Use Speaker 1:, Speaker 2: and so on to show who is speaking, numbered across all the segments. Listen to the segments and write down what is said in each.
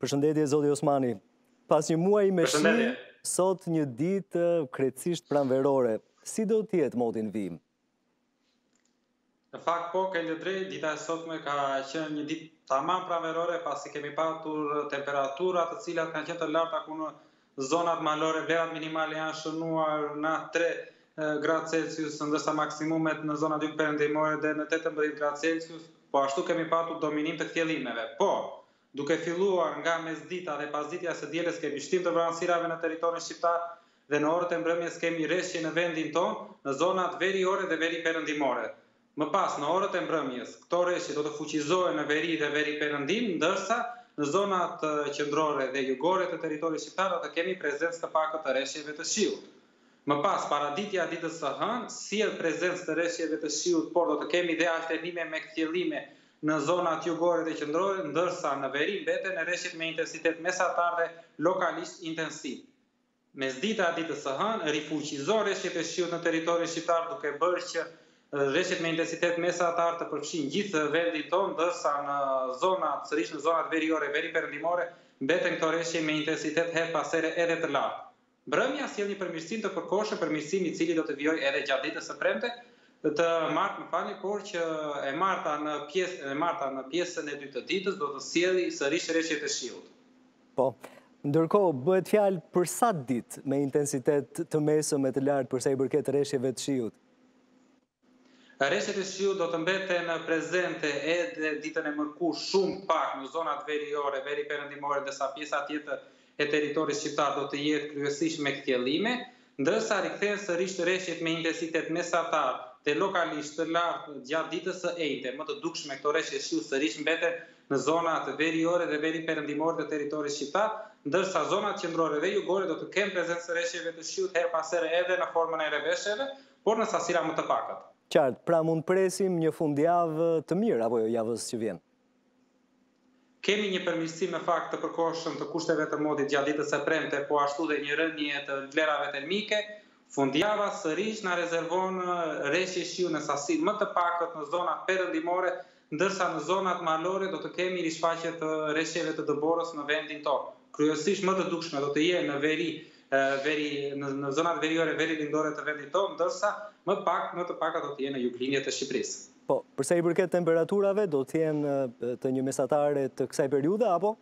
Speaker 1: Përshëndetje Zoti Osmani. Pas një muaji me shi, sot një ditë krejtësisht pranverore. Si do të jetë moti
Speaker 2: në vijim? Në fakt po, ke të drejtë, dita e sotme ka qenë një ditë tamam pranverore, pasi kemi patur temperatura të cilat kanë qenë të larta ku në zonat malore vlerat minimale janë shënuar në 3 gradë Celsius, ndërsa maksimumet në zonat jugperëndimore deri në 18 gradë Celsius, po ashtu kemi patur dominim të kthjellimeve. Po, Duke filluar nga mesdita dhe pasditja e së dielës kemi shtim të vranësirave në territorin shqiptar dhe në orët e mbrëmjes kemi reshje në vendin tonë në zonat veriore dhe veriperëndimore. Më pas në orët e mbrëmjes këto reshje do të fuqizohen në veri dhe veriperëndim ndërsa në zonat qendrore dhe jugore të territorit shqiptar do të kemi prezencë të pakët të reshjeve të shiut. Më pas, paraditja e ditës së hënë sjell prezencë të reshjeve të shiut, por do të kemi dhe alternime me kthjellime në zonat jugore dhe qendrore, ndërsa në veri mbeten reshjet me intensitet mesatar dhe lokalisht intensiv. Mesdita e ditës së hënë rifuqizon reshjet e shiut në territorin shqiptar duke bërë që reshjet me intensitet mesatar të përfshijnë gjithë vendin tonë, ndërsa në zonat, sërish në zonat veriore e veriperëndimore, mbeten këto reshje me intensitet herë pas here edhe të lartë. Mbrëmja sjell një përmirësim të përkohshëm përmirësim i cili do të vijojë edhe gjatë ditës së premte, të martë më falni, por që e marta në, e marta në pjesën e dytë të ditës do të sjellë sërish reshje të shiut.
Speaker 1: Po. Ndërkohë bëhet fjalë për sa ditë me intensitet të mesëm e të lartë për sa i përket reshjeve të shiut?
Speaker 2: Reshjet e shiut do të mbeten prezente edhe ditën e mërkurë shumë pak në zonat veriore, veriperëndimore ndërsa pjesa tjetër e territorit shqiptar do të jetë kryesisht me kthjellime, ndërsa rikthehen sërish reshjet me intensitet mesatar dhe lokalisht të lartë gjatë ditës së enjte. Më të dukshme këto reshje shiu sërish mbeten në zonat veriore dhe veriperëndimore të territorit shqiptar, ndërsa zonat qendrore dhe jugore do të kenë prezencë reshjeve të shiut herë pas here edhe në formën e rrebesheve, por në sasira më të pakta.
Speaker 1: Qartë, pra mund presim një fundjavë të mirë apo jo javës që vjen?
Speaker 2: Kemi një përmirësim në fakt të përkohshëm të kushteve të motit gjatë ditës së premte, po ashtu dhe një rënie të vlerave termike. Fundjava sërish na rezervon reshje shiu në sasi më të pakët në zonat perëndimore ndërsa në zonat malore do të kemi rishfaqje të reshjeve të dëborës në vendin tonë. Kryesisht më të dukshme do të jenë në veri, veri në zonat veriore, verilindore të vendit tonë, ndërsa më pak, më të pakta do të jenë në juglindje të Shqipërisë.
Speaker 1: Po, për sa i përket temperaturave, do të jenë të një mesatare të kësaj periudhe apo?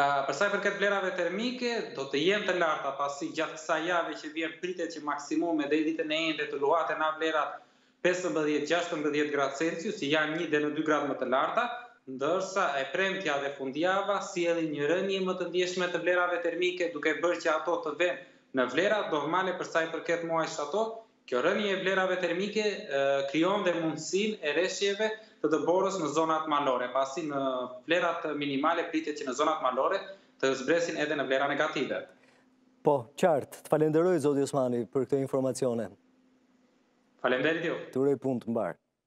Speaker 2: Për sa i përket vlerave termike, do të jenë të larta, pasi gjatë kësaj jave që vjen pritet që maksimumet deri ditën e enjte të luhaten në vlerat pesëmbëdhjetë, gjashtëmbëdhjetë gradë Celsius që janë një deri në dy gradë më të larta, ndërsa e premtja dhe fundjava sjellin një rënie më të ndjeshme të vlerave termike duke bërë që ato të venë në vlera normale për sa i përket muajit shtator. Kjo rënie e vlerave termike krijon dhe mundësinë e reshjeve të dëborës në zonat malore, pasi në vlerat minimale pritet që në zonat malore të zbresin edhe në vlera negative.
Speaker 1: Po, qartë. Të falenderoj zoti Osmani për këto informacione.
Speaker 2: Faleminderit ju.
Speaker 1: Të uroj punë të mbarë.